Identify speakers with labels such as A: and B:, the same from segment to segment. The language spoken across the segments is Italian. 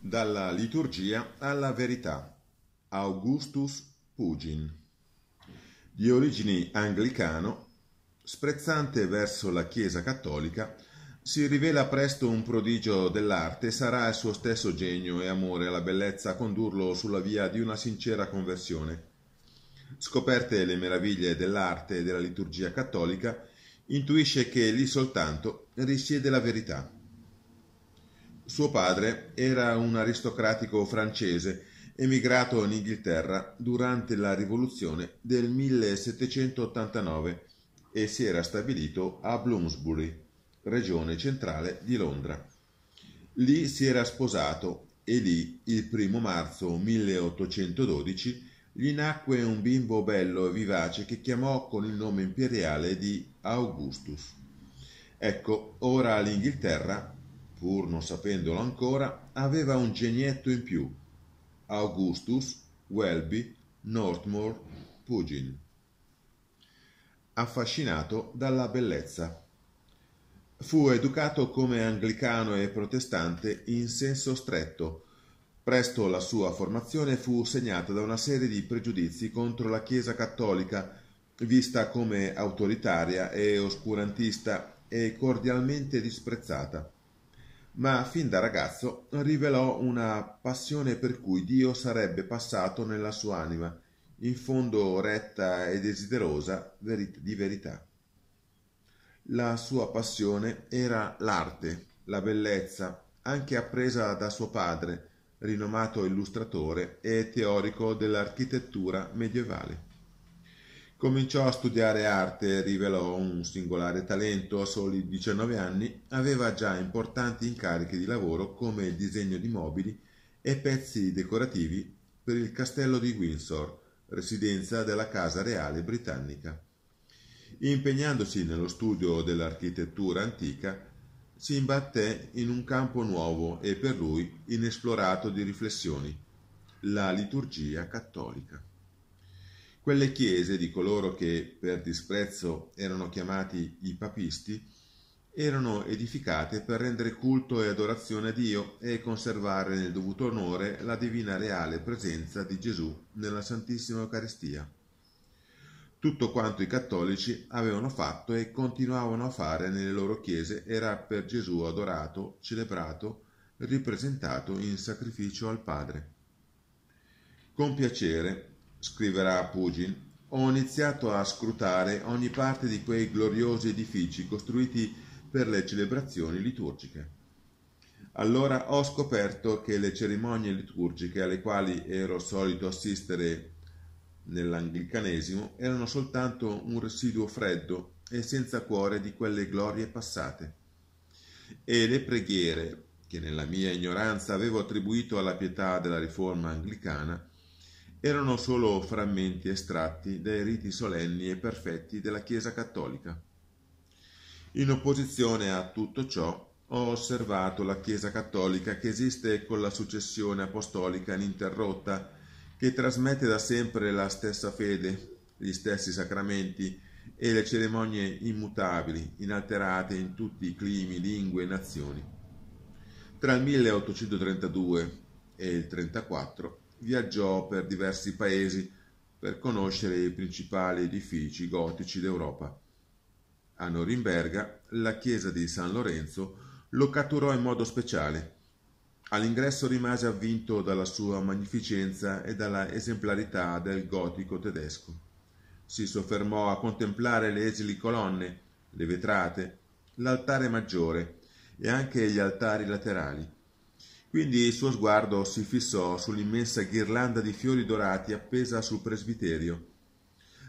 A: Dalla liturgia alla verità. Augustus Pugin. Di origini anglicano, sprezzante verso la Chiesa cattolica, si rivela presto un prodigio dell'arte e sarà il suo stesso genio e amore alla bellezza a condurlo sulla via di una sincera conversione. Scoperte le meraviglie dell'arte e della liturgia cattolica, intuisce che lì soltanto risiede la verità. Suo padre era un aristocratico francese emigrato in Inghilterra durante la rivoluzione del 1789 e si era stabilito a Bloomsbury, regione centrale di Londra. Lì si era sposato e lì, il primo marzo 1812, gli nacque un bimbo bello e vivace che chiamò con il nome imperiale di Augustus. Ecco, ora l'Inghilterra, pur non sapendolo ancora, aveva un genietto in più, Augustus Welby Northmore Pugin. Affascinato dalla bellezza. Fu educato come anglicano e protestante in senso stretto, Presto la sua formazione fu segnata da una serie di pregiudizi contro la Chiesa cattolica, vista come autoritaria e oscurantista e cordialmente disprezzata. Ma fin da ragazzo rivelò una passione per cui Dio sarebbe passato nella sua anima, in fondo retta e desiderosa di verità. La sua passione era l'arte, la bellezza, anche appresa da suo padre, rinomato illustratore e teorico dell'architettura medievale. Cominciò a studiare arte rivelò un singolare talento a soli 19 anni, aveva già importanti incarichi di lavoro come il disegno di mobili e pezzi decorativi per il castello di Windsor, residenza della Casa Reale britannica. Impegnandosi nello studio dell'architettura antica, si imbatté in un campo nuovo e per lui inesplorato di riflessioni, la liturgia cattolica. Quelle chiese di coloro che per disprezzo erano chiamati i papisti erano edificate per rendere culto e adorazione a Dio e conservare nel dovuto onore la divina reale presenza di Gesù nella Santissima Eucaristia tutto quanto i cattolici avevano fatto e continuavano a fare nelle loro chiese era per Gesù adorato, celebrato, ripresentato in sacrificio al Padre. Con piacere, scriverà Pugin, ho iniziato a scrutare ogni parte di quei gloriosi edifici costruiti per le celebrazioni liturgiche. Allora ho scoperto che le cerimonie liturgiche alle quali ero solito assistere nell'anglicanesimo erano soltanto un residuo freddo e senza cuore di quelle glorie passate. E le preghiere, che nella mia ignoranza avevo attribuito alla pietà della riforma anglicana, erano solo frammenti estratti dai riti solenni e perfetti della Chiesa cattolica. In opposizione a tutto ciò, ho osservato la Chiesa cattolica che esiste con la successione apostolica ininterrotta che trasmette da sempre la stessa fede, gli stessi sacramenti e le cerimonie immutabili, inalterate in tutti i climi, lingue e nazioni. Tra il 1832 e il 1834 viaggiò per diversi paesi per conoscere i principali edifici gotici d'Europa. A Norimberga la chiesa di San Lorenzo lo catturò in modo speciale All'ingresso rimase avvinto dalla sua magnificenza e dalla esemplarità del gotico tedesco. Si soffermò a contemplare le esili colonne, le vetrate, l'altare maggiore e anche gli altari laterali. Quindi il suo sguardo si fissò sull'immensa ghirlanda di fiori dorati appesa sul presbiterio.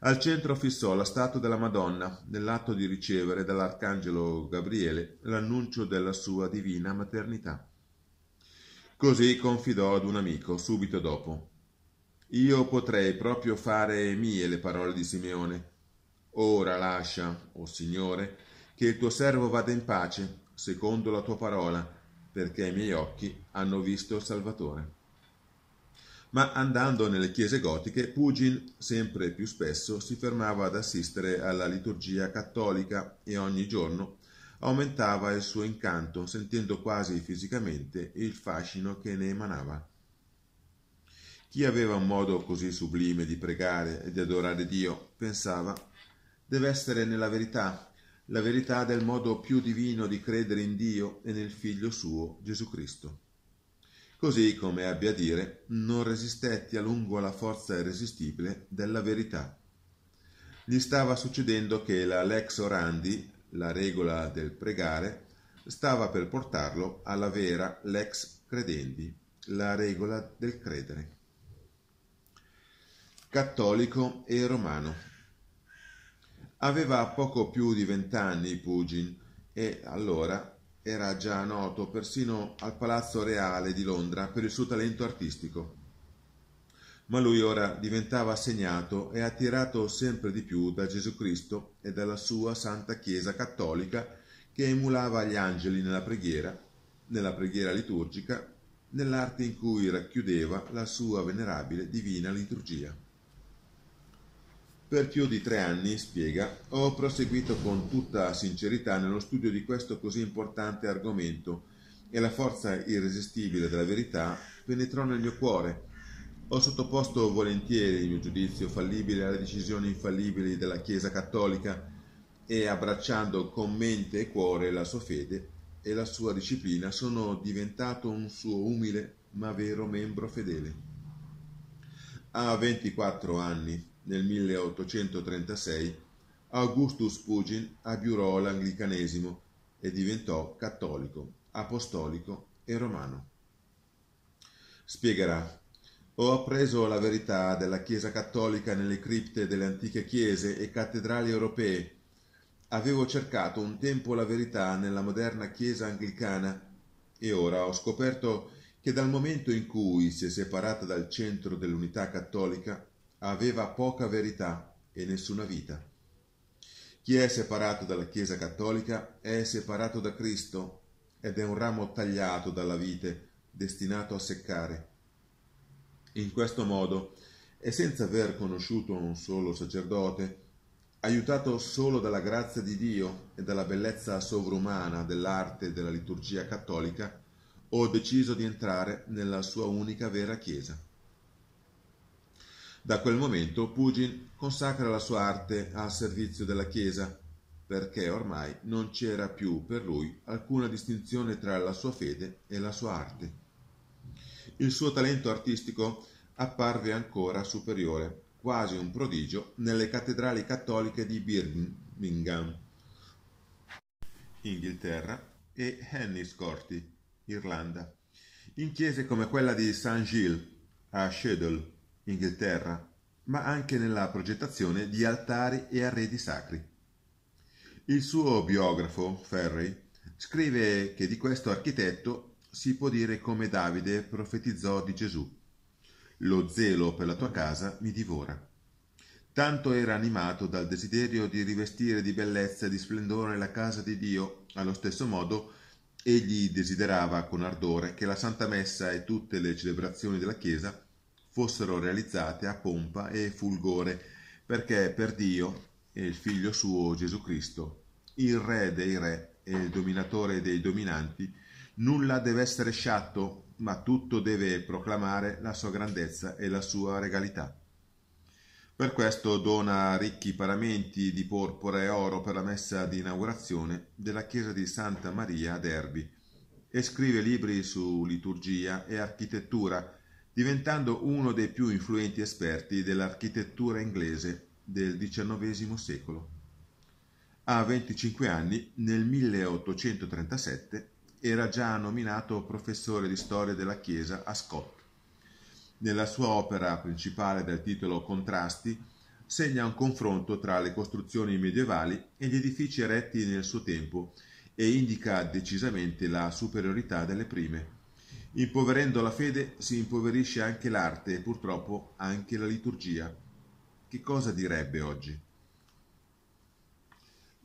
A: Al centro fissò la statua della Madonna, nell'atto di ricevere dall'arcangelo Gabriele l'annuncio della sua divina maternità. Così confidò ad un amico subito dopo. Io potrei proprio fare mie le parole di Simeone. Ora lascia, o oh Signore, che il tuo servo vada in pace, secondo la tua parola, perché i miei occhi hanno visto il Salvatore. Ma andando nelle chiese gotiche, Pugin sempre più spesso si fermava ad assistere alla liturgia cattolica e ogni giorno aumentava il suo incanto, sentendo quasi fisicamente il fascino che ne emanava. Chi aveva un modo così sublime di pregare e di adorare Dio, pensava, deve essere nella verità, la verità del modo più divino di credere in Dio e nel Figlio suo, Gesù Cristo. Così, come abbia a dire, non resistetti a lungo alla forza irresistibile della verità. Gli stava succedendo che la lex orandi, la regola del pregare, stava per portarlo alla vera lex credendi, la regola del credere. Cattolico e romano. Aveva poco più di vent'anni Pugin e allora era già noto persino al Palazzo Reale di Londra per il suo talento artistico. Ma lui ora diventava segnato e attirato sempre di più da Gesù Cristo e dalla sua Santa Chiesa cattolica che emulava gli angeli nella preghiera, nella preghiera liturgica, nell'arte in cui racchiudeva la sua venerabile divina liturgia. Per più di tre anni, spiega, ho proseguito con tutta sincerità nello studio di questo così importante argomento e la forza irresistibile della verità penetrò nel mio cuore ho sottoposto volentieri il mio giudizio fallibile alle decisioni infallibili della Chiesa cattolica e abbracciando con mente e cuore la sua fede e la sua disciplina sono diventato un suo umile ma vero membro fedele. A 24 anni, nel 1836, Augustus Pugin abiurò l'anglicanesimo e diventò cattolico, apostolico e romano. Spiegherà ho appreso la verità della Chiesa cattolica nelle cripte delle antiche chiese e cattedrali europee. Avevo cercato un tempo la verità nella moderna Chiesa anglicana e ora ho scoperto che dal momento in cui si è separata dal centro dell'unità cattolica aveva poca verità e nessuna vita. Chi è separato dalla Chiesa cattolica è separato da Cristo ed è un ramo tagliato dalla vite, destinato a seccare. In questo modo, e senza aver conosciuto un solo sacerdote, aiutato solo dalla grazia di Dio e dalla bellezza sovrumana dell'arte della liturgia cattolica, ho deciso di entrare nella sua unica vera Chiesa. Da quel momento Pugin consacra la sua arte al servizio della Chiesa, perché ormai non c'era più per lui alcuna distinzione tra la sua fede e la sua arte il suo talento artistico apparve ancora superiore, quasi un prodigio, nelle cattedrali cattoliche di Birmingham, Inghilterra, e Enniscorthy, Irlanda, in chiese come quella di St. Gilles a Cheadle, Inghilterra, ma anche nella progettazione di altari e arredi sacri. Il suo biografo, Ferry, scrive che di questo architetto si può dire come Davide profetizzò di Gesù. Lo zelo per la tua casa mi divora. Tanto era animato dal desiderio di rivestire di bellezza e di splendore la casa di Dio, allo stesso modo egli desiderava con ardore che la Santa Messa e tutte le celebrazioni della Chiesa fossero realizzate a pompa e fulgore, perché per Dio e il Figlio suo Gesù Cristo, il Re dei Re e il Dominatore dei Dominanti, Nulla deve essere sciatto, ma tutto deve proclamare la sua grandezza e la sua regalità. Per questo dona ricchi paramenti di porpora e oro per la messa di inaugurazione della chiesa di Santa Maria ad Erbi e scrive libri su liturgia e architettura, diventando uno dei più influenti esperti dell'architettura inglese del XIX secolo. A 25 anni, nel 1837, era già nominato professore di storia della Chiesa a Scott. Nella sua opera principale del titolo Contrasti segna un confronto tra le costruzioni medievali e gli edifici eretti nel suo tempo e indica decisamente la superiorità delle prime. Impoverendo la fede si impoverisce anche l'arte e purtroppo anche la liturgia. Che cosa direbbe oggi?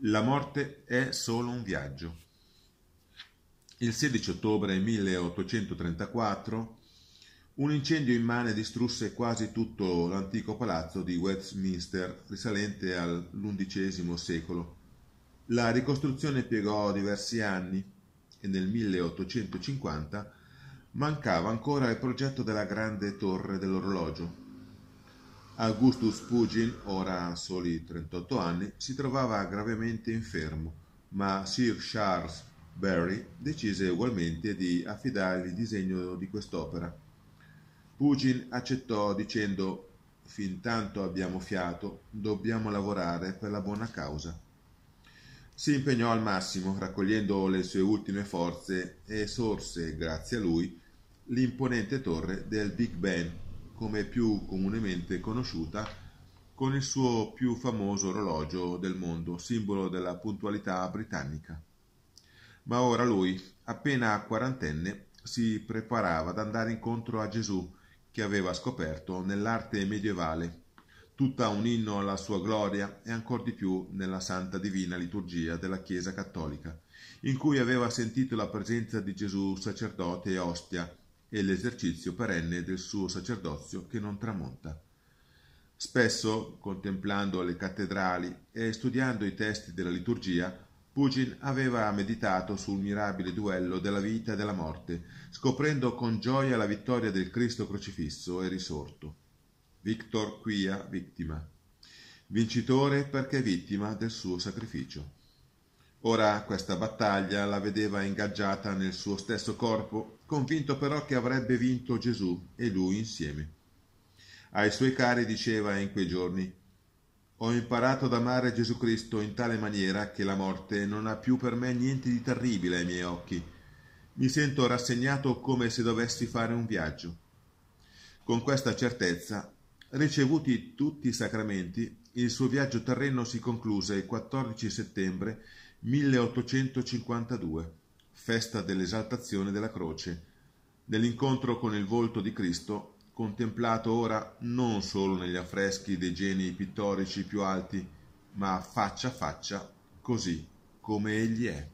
A: La morte è solo un viaggio. Il 16 ottobre 1834 un incendio immane distrusse quasi tutto l'antico palazzo di Westminster risalente all'undicesimo secolo. La ricostruzione piegò diversi anni e nel 1850 mancava ancora il progetto della grande torre dell'orologio. Augustus Pugin, ora soli 38 anni, si trovava gravemente infermo, ma Sir Charles Barry decise ugualmente di affidargli il disegno di quest'opera. Pugin accettò dicendo fin tanto abbiamo fiato, dobbiamo lavorare per la buona causa. Si impegnò al massimo, raccogliendo le sue ultime forze e sorse, grazie a lui, l'imponente torre del Big Ben, come più comunemente conosciuta, con il suo più famoso orologio del mondo, simbolo della puntualità britannica. Ma ora lui, appena quarantenne, si preparava ad andare incontro a Gesù, che aveva scoperto nell'arte medievale, tutta un inno alla sua gloria e ancor di più nella santa divina liturgia della Chiesa cattolica, in cui aveva sentito la presenza di Gesù sacerdote e ostia, e l'esercizio perenne del suo sacerdozio che non tramonta. Spesso, contemplando le cattedrali e studiando i testi della liturgia, Pugin aveva meditato sul mirabile duello della vita e della morte, scoprendo con gioia la vittoria del Cristo crocifisso e risorto. Victor quia vittima. Vincitore perché vittima del suo sacrificio. Ora questa battaglia la vedeva ingaggiata nel suo stesso corpo, convinto però che avrebbe vinto Gesù e lui insieme. Ai suoi cari diceva in quei giorni Ho imparato ad amare Gesù Cristo in tale maniera che la morte non ha più per me niente di terribile ai miei occhi. Mi sento rassegnato come se dovessi fare un viaggio. Con questa certezza, ricevuti tutti i sacramenti, il suo viaggio terreno si concluse il 14 settembre 1852, festa dell'esaltazione della croce, nell'incontro con il volto di Cristo, contemplato ora non solo negli affreschi dei genii pittorici più alti, ma faccia a faccia, così come egli è.